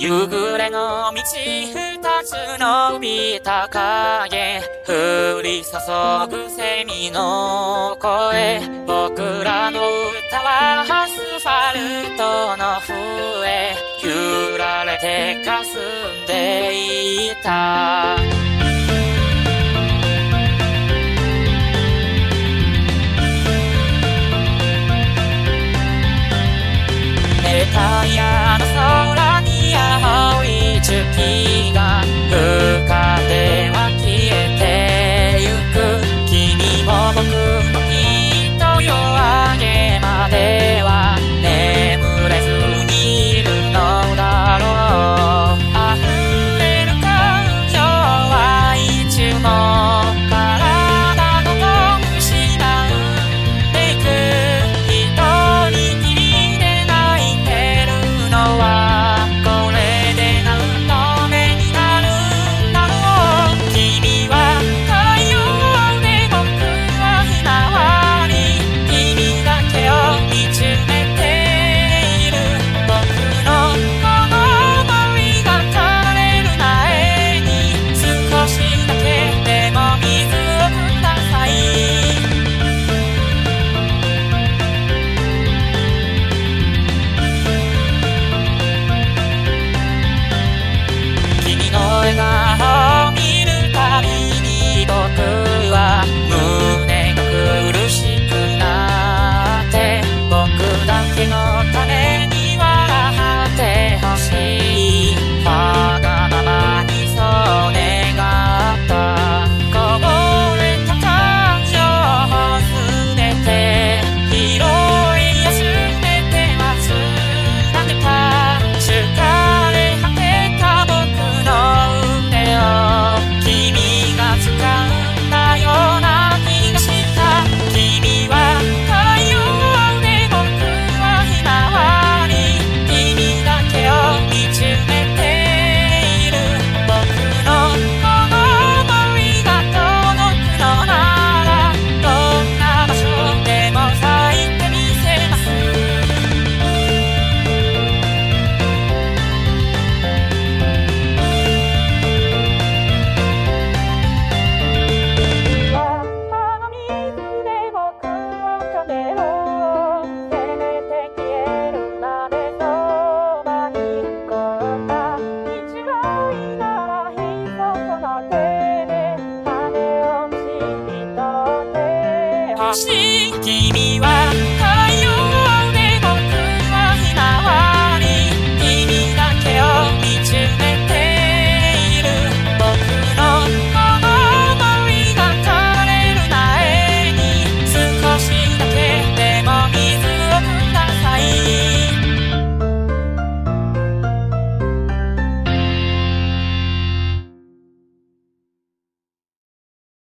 夕暮れの道二つのびた影降り注ぐセミの声。僕らの歌はアスファルトの笛。揺られて霞んでいた。たや君は